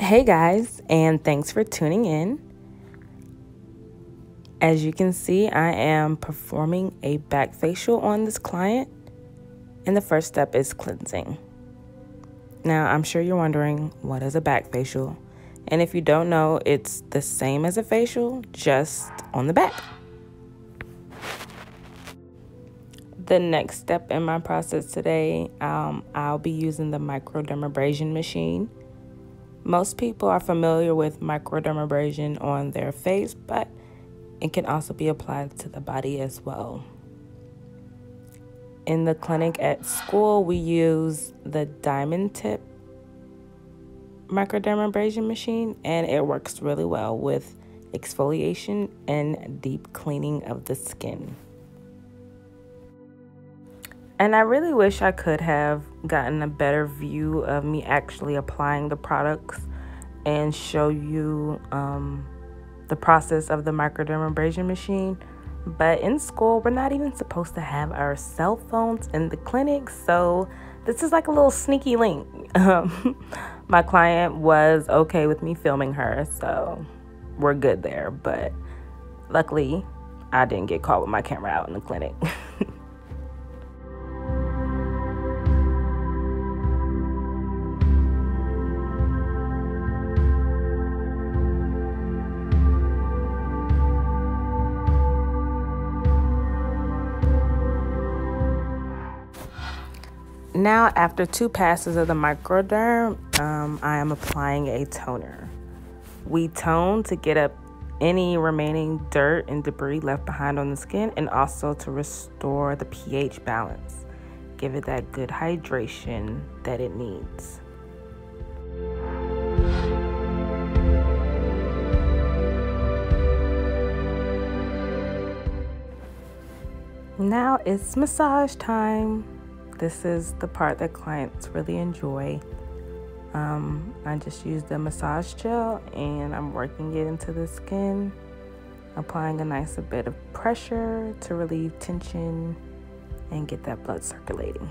Hey guys, and thanks for tuning in. As you can see, I am performing a back facial on this client, and the first step is cleansing. Now, I'm sure you're wondering what is a back facial? And if you don't know, it's the same as a facial, just on the back. The next step in my process today, um, I'll be using the microdermabrasion machine. Most people are familiar with microdermabrasion on their face, but it can also be applied to the body as well. In the clinic at school, we use the diamond tip microdermabrasion machine, and it works really well with exfoliation and deep cleaning of the skin. And I really wish I could have gotten a better view of me actually applying the products and show you um, the process of the microdermabrasion machine. But in school, we're not even supposed to have our cell phones in the clinic, so this is like a little sneaky link. Um, my client was okay with me filming her, so we're good there. But luckily, I didn't get caught with my camera out in the clinic. Now, after two passes of the microderm, um, I am applying a toner. We tone to get up any remaining dirt and debris left behind on the skin and also to restore the pH balance. Give it that good hydration that it needs. Now it's massage time this is the part that clients really enjoy. Um, I just use the massage gel and I'm working it into the skin, applying a nice bit of pressure to relieve tension and get that blood circulating.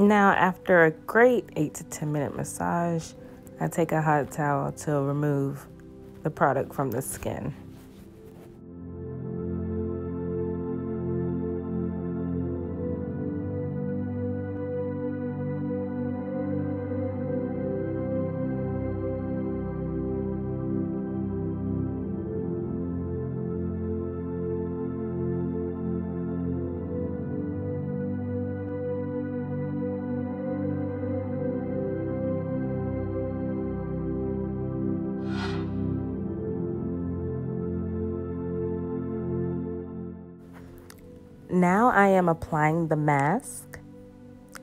Now, after a great 8 to 10 minute massage, I take a hot towel to remove the product from the skin. Now I am applying the mask.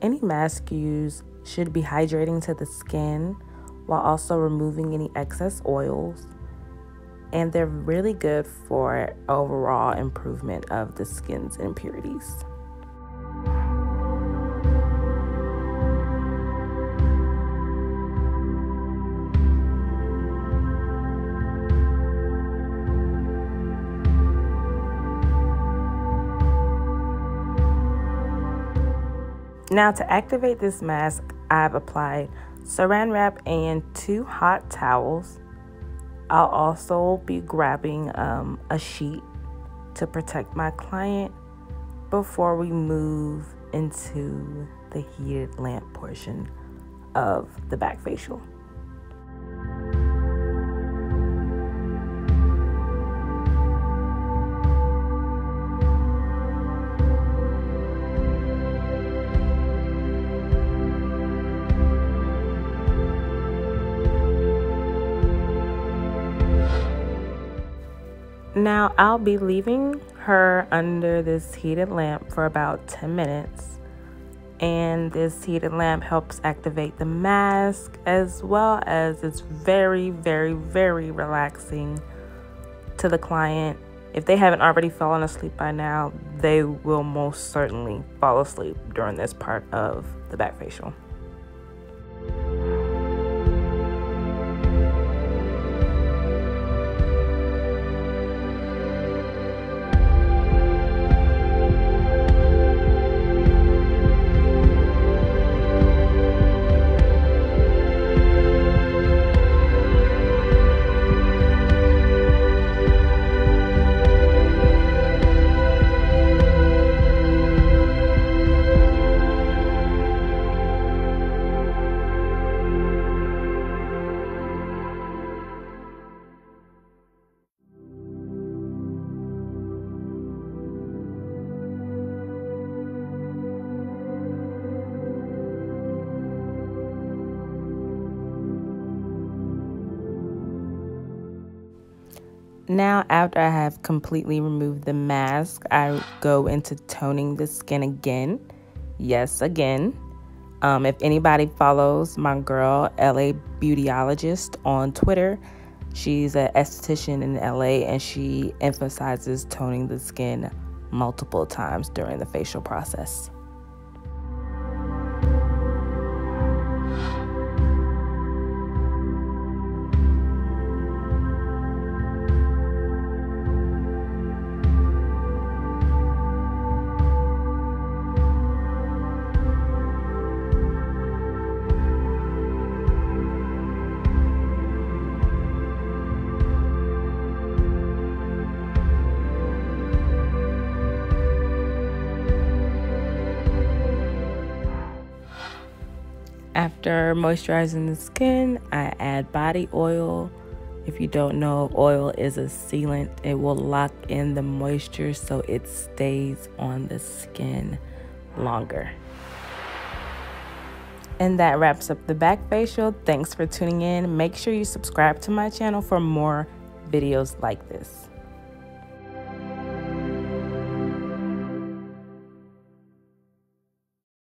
Any mask you use should be hydrating to the skin while also removing any excess oils. And they're really good for overall improvement of the skin's impurities. Now to activate this mask, I've applied saran wrap and two hot towels. I'll also be grabbing um, a sheet to protect my client before we move into the heated lamp portion of the back facial. Now I'll be leaving her under this heated lamp for about 10 minutes. And this heated lamp helps activate the mask as well as it's very, very, very relaxing to the client. If they haven't already fallen asleep by now, they will most certainly fall asleep during this part of the back facial. Now, after I have completely removed the mask, I go into toning the skin again. Yes, again. Um, if anybody follows my girl, LA Beautyologist, on Twitter, she's an esthetician in LA and she emphasizes toning the skin multiple times during the facial process. After moisturizing the skin, I add body oil. If you don't know, oil is a sealant. It will lock in the moisture so it stays on the skin longer. And that wraps up the back facial. Thanks for tuning in. Make sure you subscribe to my channel for more videos like this.